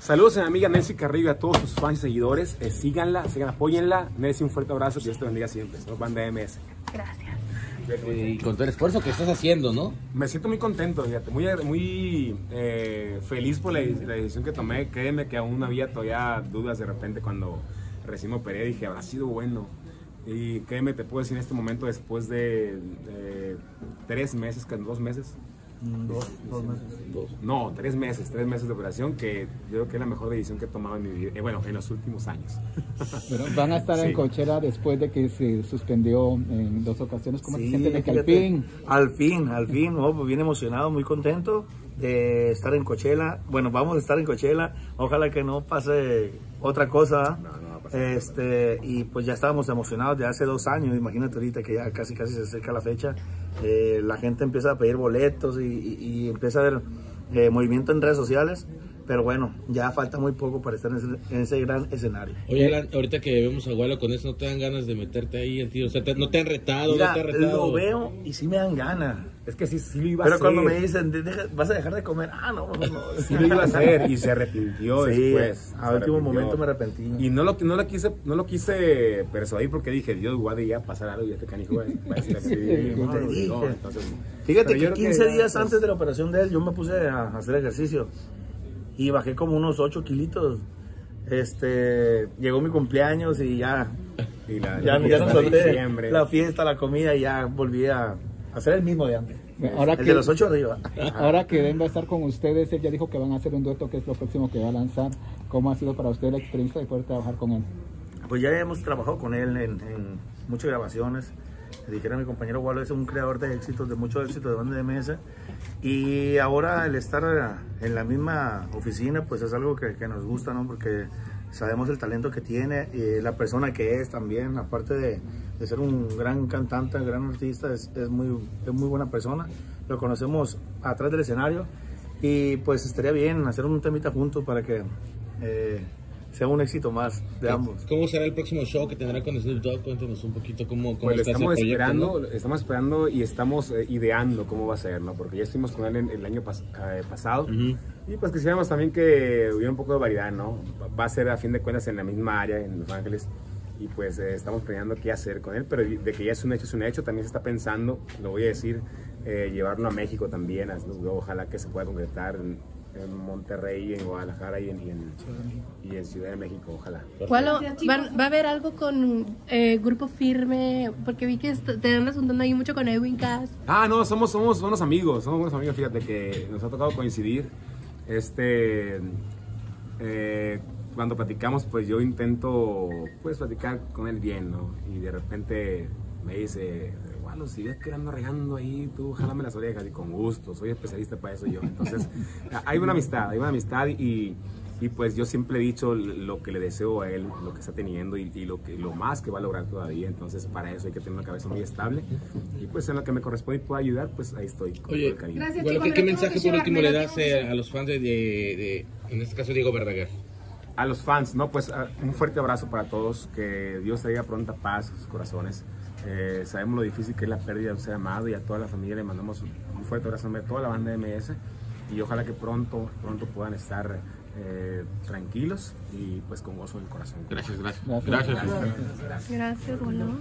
Saludos a mi amiga Nancy Carrillo y a todos sus fans y seguidores. Eh, síganla, síganla, apóyenla. Nancy, un fuerte abrazo y Dios te bendiga siempre. Somos Banda MS. Gracias. Y con todo el esfuerzo que estás haciendo, ¿no? Me siento muy contento, fíjate, muy, muy eh, feliz por la, la, decisión que tomé. Créeme que aún había todavía dudas de repente cuando recién me operé. Dije, habrá sido bueno. Y créeme, te puedo decir en este momento, después de, de tres meses, dos meses, Dos, dos meses. Dos. No, tres meses, tres meses de operación que yo creo que es la mejor decisión que he tomado en mi vida, eh, bueno, en los últimos años. Pero van a estar sí. en Coachella después de que se suspendió en dos ocasiones. ¿Cómo sí, se siente de que al fin? Al fin, al fin, oh, pues bien emocionado, muy contento de estar en Coachella. Bueno, vamos a estar en Coachella. Ojalá que no pase otra cosa. No, no. Este, y pues ya estábamos emocionados de hace dos años, imagínate ahorita que ya casi casi se acerca la fecha, eh, la gente empieza a pedir boletos y, empieza a haber eh, movimiento en redes sociales, pero bueno, ya falta muy poco para estar en ese, en ese gran escenario. Oye, Alan, ahorita que vemos a Gualo con eso, ¿no te dan ganas de meterte ahí en tío? O sea, te, ¿no te han retado? Mira, ¿no te han retado? lo veo y sí me dan ganas. Es que sí, sí lo iba Pero a hacer. cuando me dicen, deja, vas a dejar de comer, ah, no, no, no. Sí lo iba a hacer y se arrepintió sí, después. A último momento me arrepentí. Y no lo, no lo quise, no lo quise persuadir porque dije, Dios, guarde ya pasar algo y este canijo va a decir así. te dije. Fíjate que 15 días pues, antes de la operación de él, yo me puse a hacer ejercicio y bajé como unos 8 kilitos. Este, llegó mi cumpleaños y ya, y la, ya, la ya no solté diciembre. la fiesta, la comida y ya volví a hacer el mismo de antes. Ahora el que, de los 8 arriba. Ahora que Ben va a estar con ustedes, él ya dijo que van a hacer un dueto que es lo próximo que va a lanzar. ¿Cómo ha sido para usted la experiencia de poder trabajar con él? Pues ya hemos trabajado con él en, en muchas grabaciones. Le dijera mi compañero Walo, es un creador de éxitos, de mucho éxito de banda de mesa. Y ahora el estar en la misma oficina, pues es algo que, que nos gusta, ¿no? Porque sabemos el talento que tiene y la persona que es también, aparte de, de ser un gran cantante, un gran artista, es, es, muy, es muy buena persona. Lo conocemos atrás del escenario y pues estaría bien hacer un temita juntos para que eh, sea un éxito más de ambos. ¿Cómo será el próximo show que tendrá con Snoop Dogg? Cuéntanos un poquito cómo, cómo pues está estamos ese proyecto, esperando, ¿no? estamos esperando y estamos eh, ideando cómo va a ser, ¿no? Porque ya estuvimos con él en, el año pas eh, pasado Uh -huh. y pues quisiéramos también que hubiera un poco de variedad, ¿no? Va a ser a fin de cuentas en la misma área, en Los Ángeles y pues eh, estamos planeando qué hacer con él, pero de que ya es un hecho, es un hecho, también se está pensando, lo voy a decir, eh, llevarlo a México Dogg, ojalá que se pueda concretar en, Monterrey, en Guadalajara y en, y en, y en Ciudad de México, ojalá. ¿Cuál, va, ¿Va, a haber algo con eh, Grupo Firme? Porque vi que te andas juntando ahí mucho con Edwin Cass. Ah, no, somos, somos buenos amigos, somos buenos amigos, fíjate que nos ha tocado coincidir. Este, eh, cuando platicamos, pues yo intento, pues, platicar con él bien, ¿no? Y de repente me dice, bueno, si ves que ando regando ahí, tú jálame las orejas y con gusto, soy especialista para eso yo. Entonces, hay una amistad, hay una amistad y, y, pues yo siempre he dicho lo que le deseo a él, lo que está teniendo y, y, lo, que, lo más que va a lograr todavía. Entonces, para eso hay que tener una cabeza muy estable y pues en lo que me corresponde y pueda ayudar, pues ahí estoy. Con Oye, todo el cariño. Gracias, bueno, ¿qué, ¿qué mensaje por último le das eh, a los fans de, de, de, en este caso, Diego Verdaguer? A los fans, no, pues uh, un fuerte abrazo para todos, que Dios traiga pronta paz a sus corazones. Eh, sabemos lo difícil que es la pérdida de un ser amado y a toda la familia le mandamos un, fuerte abrazo a toda la banda de MS y ojalá que pronto, pronto puedan estar eh, tranquilos y pues con gozo en el corazón. Gracias, gracias. Gracias. Gracias. Gracias, gracias bueno.